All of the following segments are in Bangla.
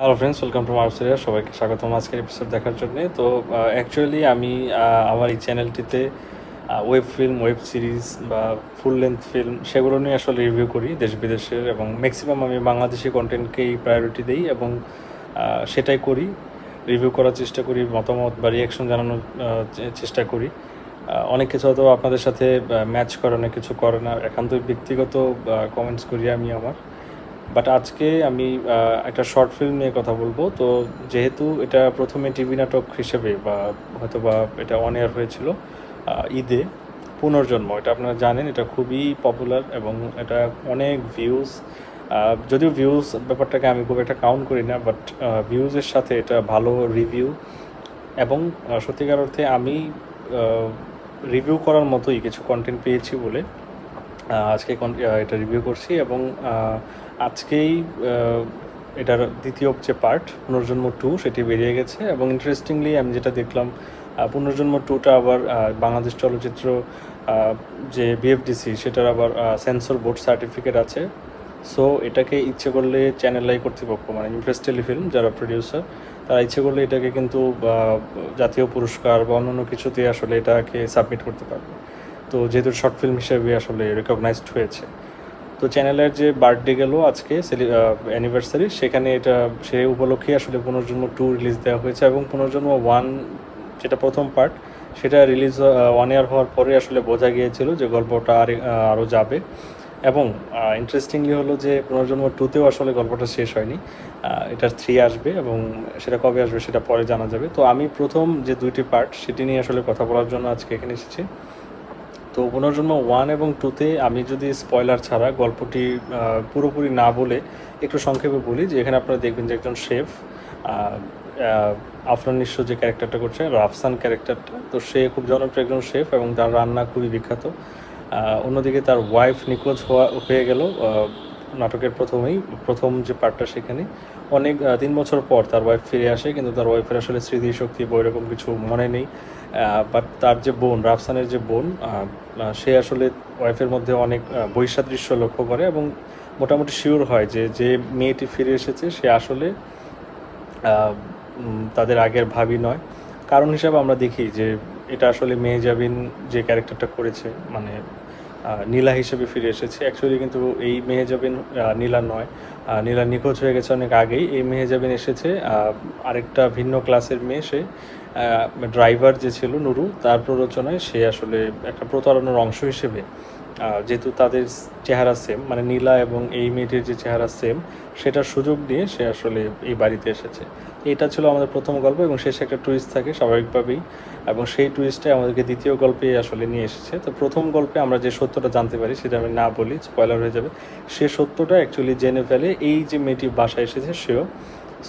হ্যালো ফ্রেন্ডস ওয়েলকাম টু মার্সিয়া সবাইকে স্বাগতম আজকের এপিসোড দেখার জন্য। তো অ্যাকচুয়ালি আমি আমার এই চ্যানেলটিতে ওয়েব ফিল্ম ওয়েব সিরিজ বা ফুল লেন্থ ফিল্ম সেগুলো নিয়ে আসলে রিভিউ করি দেশ বিদেশের এবং ম্যাক্সিমাম আমি বাংলাদেশি কন্টেন্টকেই প্রায়োরিটি দিই এবং সেটাই করি। রিভিউ করার চেষ্টা করি, মতামত বা রিয়াকশন জানানোর চেষ্টা করি। অনেক কিছু হয়তো আপনাদের সাথে ম্যাচ করে, অনেক কিছু করে না। একান্ত ব্যক্তিগত কমেন্টস করি আমি আমার। বাট আজকে আমি একটা শর্ট ফিল্ম নিয়ে কথা বলব। তো যেহেতু এটা প্রথমে টিভি নাটক হিসেবে বা হয়তো বা এটা অন এয়ার হয়েছিল ঈদে পুনর্জন্ম, এটা আপনারা জানেন, এটা খুবই পপুলার এবং এটা অনেক ভিউজ যদিও ভিউজ ব্যাপারটাকে আমি খুব একটা কাউন্ট করি না বাট ভিউজের সাথে এটা ভালো রিভিউ এবং সত্যিকার অর্থে আমি রিভিউ করার মতোই কিছু কন্টেন্ট পেয়েছি বলে। আজকে এটা রিভিউ করছি এবং আজকেই এটার দ্বিতীয় যে পার্ট পুনর্জন্ম টু সেটি বেরিয়ে গেছে এবং ইন্টারেস্টিংলি আমি যেটা দেখলাম পুনর্জন্ম টুটা আবার বাংলাদেশ চলচ্চিত্র যে বিএফডিসি সেটার আবার সেন্সর বোর্ড সার্টিফিকেট আছে। সো এটাকে ইচ্ছে করলে চ্যানেলাই কর্তৃপক্ষ মানে ইমপ্রেস টেলিফিল্ম যারা প্রডিউসার তারা ইচ্ছে করলে এটাকে কিন্তু জাতীয় পুরস্কার বা অন্যান্য কিছুতে আসলে এটাকে সাবমিট করতে পারবে। তো যেহেতু শর্ট ফিল্ম হিসেবে আসলে রেকগনাইজড হয়েছে। তো চ্যানেলের যে বার্থডে গেল আজকে অ্যানিভার্সারি সেখানে এটা, সে উপলক্ষে আসলে পুনর্জন্ম টু রিলিজ দেওয়া হয়েছে এবং পুনর্জন্ম ওয়ান যেটা প্রথম পার্ট সেটা রিলিজ ওয়ান ইয়ার হওয়ার পরে আসলে বোঝা গিয়েছিল যে গল্পটা আর আরও যাবে। এবং ইন্টারেস্টিংলি হলো যে পুনর্জন্ম টুতেও আসলে গল্পটা শেষ হয়নি। এটা থ্রি আসবে এবং সেটা কবে আসবে সেটা পরে জানা যাবে। তো আমি প্রথম যে দুইটি পার্ট সেটি নিয়ে আসলে কথা বলার জন্য আজকে এখানে এসেছি। তো পুনর্জন্ম ওয়ান এবং টুতে আমি যদি স্পয়লার ছাড়া গল্পটি পুরোপুরি না বলে একটু সংক্ষেপে বলি যে এখানে আপনারা দেখবেন যে একজন শেফ আফরান নিশ্চয় যে ক্যারেক্টারটা করছে, রাফসান ক্যারেক্টারটা তো সে খুব জনপ্রিয় একজন শেফ এবং তার রান্না খুবই বিখ্যাত। অন্যদিকে তার ওয়াইফ নিখোঁজ হওয়া, হয়ে গেল নাটকের প্রথমেই, প্রথম যে পার্টটা সেখানে। অনেক তিন বছর পর তার ওয়াইফ ফিরে আসে, কিন্তু তার ওয়াইফের আসলে স্মৃতিশক্তি বা এরকম কিছু মনে নেই। বাট তার যে বোন, রাফসানের যে বোন সে আসলে ওয়াইফের মধ্যে অনেক বৈসাদৃশ্য লক্ষ্য করে এবং মোটামুটি শিওর হয় যে যে মেয়েটি ফিরে এসেছে, সে আসলে তাদের আগের ভাবি নয়। কারণ হিসাবে আমরা দেখি যে, এটা আসলে মেয়ে জাবিন যে ক্যারেক্টারটা করেছে মানে নীলা হিসেবে ফিরে এসেছে। অ্যাকচুয়ালি কিন্তু এই মেহেজাবিন নীলা নয়। নীলা নিখোঁজ হয়ে গেছে অনেক আগেই। এই মেহেজাবিন এসেছে আরেকটা ভিন্ন ক্লাসের মেয়ে সে। ড্রাইভার যে ছিল নুরু, তার প্ররোচনায় সে আসলে একটা প্রতারণার অংশ হিসেবে যেহেতু তাদের চেহারা সেম মানে নীলা এবং এই মেয়েটির যে চেহারা সেম সেটার সুযোগ নিয়ে সে আসলে এই বাড়িতে এসেছে। এটা ছিল আমাদের প্রথম গল্প এবং শেষে একটা টুইস্ট থাকে স্বাভাবিকভাবেই এবং সেই টুইস্টটাই আমাদেরকে দ্বিতীয় গল্পে আসলে নিয়ে এসেছে। তো প্রথম গল্পে আমরা যে সত্যটা জানতে পারি সেটা আমি না বলি স্পয়লার হয়ে যাবে। সে সত্যটা অ্যাকচুয়ালি জেনে ফেলে এই যে মেয়েটি বাসায় এসেছে সেও।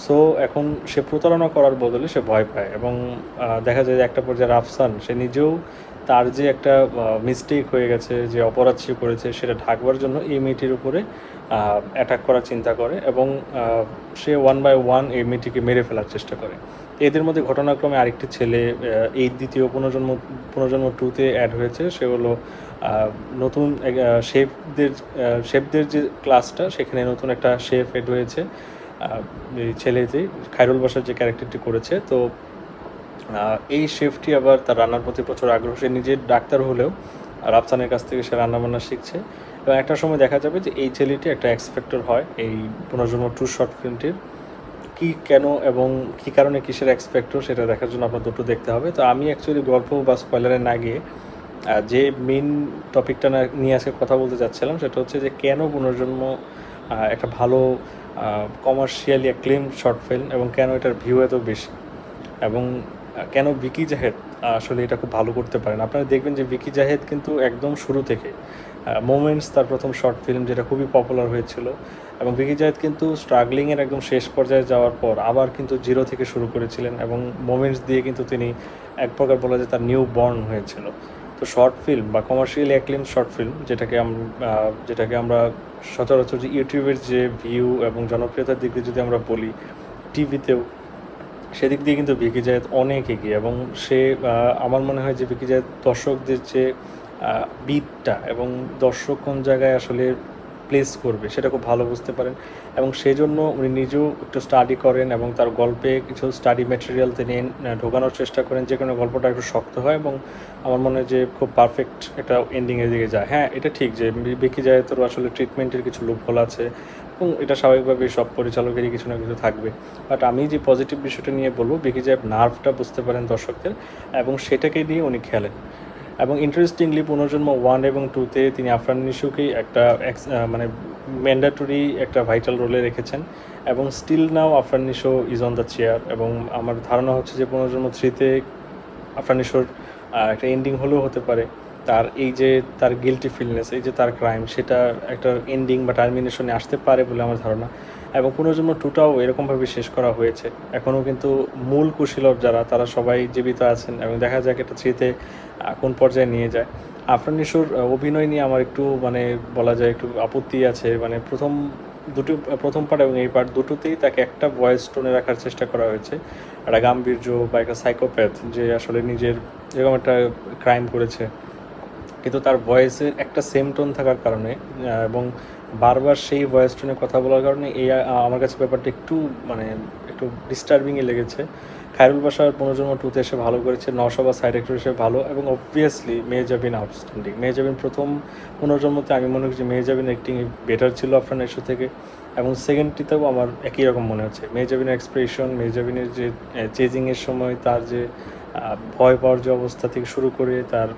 সো এখন সে প্রতারণা করার বদলে সে ভয় পায় এবং দেখা যায় যে একটা পর্যায়ে রাফসান, সে নিজেও তার যে একটা মিস্টেক হয়ে গেছে, যে অপরাধ সে করেছে, সেটা ঢাকবার জন্য এই মেয়েটির উপরে অ্যাটাক করার চিন্তা করে এবং সে ওয়ান বাই ওয়ান এই মেয়েটিকে মেরে ফেলার চেষ্টা করে। এদের মধ্যে ঘটনাক্রমে আরেকটি ছেলে এই দ্বিতীয় পুনর্জন্ম পুনর্জন্ম টুতে অ্যাড হয়েছে। সে হলো নতুন শেফদের শেফদের যে ক্লাসটা সেখানে নতুন একটা শেফ এড হয়েছে ছেলেটি, খায়রুল বাসার যে ক্যারেক্টারটি করেছে। তো এই শেফটি আবার তার রান্নার প্রতি প্রচুর আগ্রহ। সে নিজে ডাক্তার হলেও রাফসানের কাছ থেকে সে রান্নাবান্না শিখছে। এবং একটা সময় দেখা যাবে যে এই ছেলেটি একটা এক্সপেক্টর হয়, এই পুনর্জন্ম টু শর্ট ফিল্মটির কি কেন এবং কি কারণে কিসের এক্সপেক্টর সেটা দেখার জন্য আপনার দুটো দেখতে হবে। তো আমি অ্যাকচুয়ালি গল্প বা স্পয়লারে না গিয়ে যে মেন টপিকটা নিয়ে আজকে কথা বলতে যাচ্ছিলাম সেটা হচ্ছে যে কেন পুনর্জন্ম একটা ভালো কমার্শিয়ালি অ্যাক্লেম শর্ট ফিল্ম এবং কেন এটার ভিউ এত বেশি? এবং কেন ভিকি জাহেদ আসলে এটা খুব ভালো করতে পারেন। আপনারা দেখবেন যে ভিকি জাহেদ কিন্তু একদম শুরু থেকে মোমেন্টস তার প্রথম শর্ট ফিল্ম যেটা খুবই পপুলার হয়েছিল এবং ভিকি জাহেদ কিন্তু স্ট্রাগলিংয়ের একদম শেষ পর্যায়ে যাওয়ার পর আবার কিন্তু জিরো থেকে শুরু করেছিলেন এবং মোমেন্টস দিয়ে কিন্তু তিনি এক প্রকার বলা যায় তার নিউ বর্ন হয়েছিল। তো শর্ট ফিল্ম বা কমার্শিয়ালি অ্যাক্লেম শর্ট ফিল্ম যেটাকে যেটাকে আমরা সচরাচর যে ইউটিউবের যে ভিউ এবং জনপ্রিয়তার দিক দিয়ে যদি আমরা বলি টিভিতেও সেদিক দিয়ে কিন্তু ভিকি জায়েদ অনেক এগিয়ে এবং সে আমার মনে হয় যে ভিকি জায়েদ দর্শকদের যে বিটটা এবং দর্শক কোন জায়গায় আসলে প্লেস করবে সেটা খুব ভালো বুঝতে পারেন এবং সেই জন্য উনি নিজেও একটু স্টাডি করেন এবং তার গল্পে কিছু স্টাডি ম্যাটেরিয়াল তিনি ঢোকানোর চেষ্টা করেন যে কোনো গল্পটা একটু শক্ত হয় এবং আমার মনে হয় যে খুব পারফেক্ট একটা এন্ডিংয়ের দিকে যায়। হ্যাঁ এটা ঠিক যে বিকি তোর আসলে ট্রিটমেন্টের কিছু লুপহোল আছে। এবং এটা স্বাভাবিকভাবে সব পরিচালকেরই কিছু না কিছু থাকবে। বাট আমি যে পজিটিভ বিষয়টা নিয়ে বলব, বিকি যায় নার্ভটা বুঝতে পারেন দর্শকদের এবং সেটাকে নিয়ে উনি খেলেন। এবং ইন্টারেস্টিংলি পুনর্জন্ম ওয়ান এবং টুতে তিনি আফরান নিশুকেই একটা মানে ম্যান্ডাটরি একটা ভাইটাল রোলে রেখেছেন এবং still now Afran Nisho is on the chair এবং আমার ধারণা হচ্ছে যে পুনর্জন্ম থ্রিতে আফরান নিশোর একটা এন্ডিং হলেও হতে পারে। তার এই যে তার গিলটি ফিলনেস এই যে তার ক্রাইম সেটা একটা এন্ডিং বা টার্মিনেশনে আসতে পারে বলে আমার ধারণা। এবং পুনর্জন্ম টুটাও এরকমভাবে শেষ করা হয়েছে। এখনও কিন্তু মূল কুশীলব যারা, তারা সবাই জীবিত আছেন এবং দেখা যাক এটা থ্রিতে কোন পর্যায়ে নিয়ে যায়। আফরান নিশোর অভিনয় নিয়ে আমার একটু মানে বলা যায় একটু আপত্তি আছে। মানে প্রথম দুটো, প্রথম পার্ট এবং এই পার্ট দুটোতেই তাকে একটা ভয়েস টোনে রাখার চেষ্টা করা হয়েছে। একটা গাম্ভীর্য বা একটা সাইকোপ্যাথ যে আসলে নিজের এরকম একটা ক্রাইম করেছে। কিন্তু তার ভয়েসের একটা সেম টোন থাকার কারণে এবং বারবার সেই ভয়েস টোনে কথা বলার কারণে এই আমার কাছে ব্যাপারটা একটু মানে একটু ডিস্টার্বিংই লেগেছে। খায়রুল বাসার পুনর্জন্ম টুতে এসে ভালো করেছে নশবা সাইড অ্যাক্টর হিসেবে ভালো, এবং অবভিয়াসলি মেহজাবিন আউটস্ট্যান্ডিং মেহজাবিন প্রথম পুনর্জন্মতে আমি মনে করছি মেহজাবিন অ্যাক্টিং বেটার ছিল আফরান ইস্যু থেকে, এবং সেকেন্ডটিতেও আমার একই রকম মনে হচ্ছে। মেহজাবিনের এক্সপ্রেশন মেহজাবিনের যে চেজিংয়ের সময়, তার যে ভয় পাওয়ার যে অবস্থা থেকে শুরু করে তার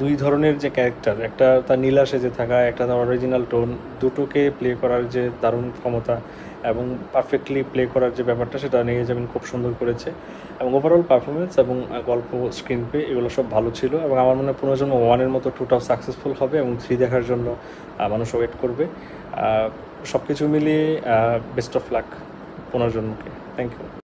দুই ধরনের যে ক্যারেক্টার একটা তার নীলা সেজে থাকা, একটা তার অরিজিনাল টোন দুটোকে প্লে করার যে দারুণ ক্ষমতা এবং পারফেক্টলি প্লে করার যে ব্যাপারটা, সেটা নিয়ে যাবেন খুব সুন্দর করেছে। এবং ওভারঅল পারফরমেন্স এবং গল্প স্ক্রিন পে এগুলো সব ভালো ছিল এবং আমার মনে হয় পুনর্জন্ম ওয়ানের মতো টুটাও সাকসেসফুল হবে এবং থ্রি দেখার জন্য মানুষ ওয়েট করবে। সব কিছু মিলিয়ে best of luck পুনর্জন্মকে। Thank you